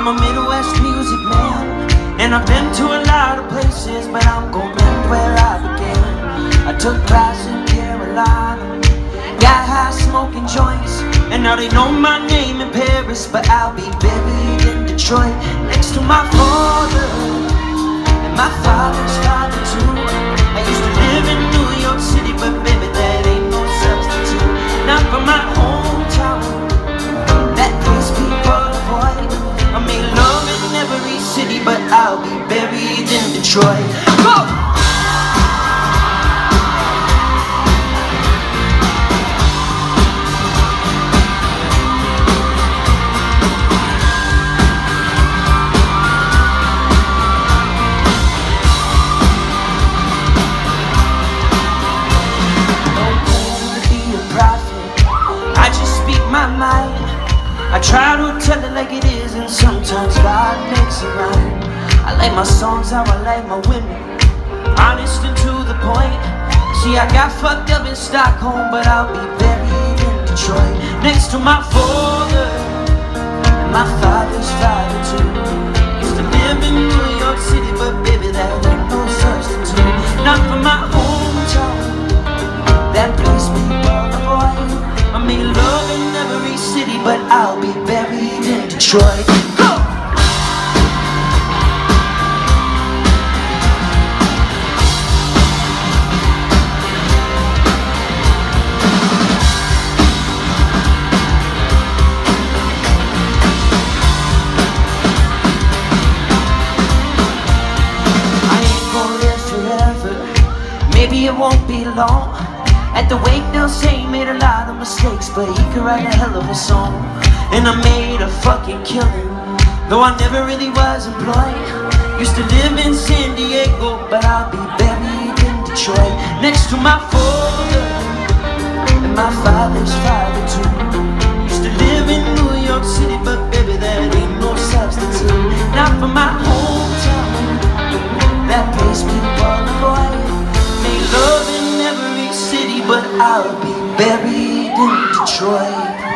I'm a Midwest music man, and I've been to a lot of places, but I'm gonna end where I began. I took class in Carolina, got high smoking joints, and now they know my name in Paris, but I'll be buried in Detroit next to my father and my father's father. City But I'll be buried in Detroit Go! Tell it like it is and sometimes God makes it right. I like my songs how I like my women Honest and to the point. See I got fucked up in Stockholm But I'll be buried in Detroit. Next to my father And my father's father too. Used to live in New York City But baby that ain't no substitute. Not for my Detroit. Maybe it won't be long. At the wake they'll say he made a lot of mistakes But he could write a hell of a song And I made a fucking killing Though I never really was employed. Used to live in San Diego But I'll be buried in Detroit. Next to my father And my father's father too. Used to live in New York City But baby that ain't no substitute. Not for my hometown That place the boy Made love in every city But I'll be buried in Detroit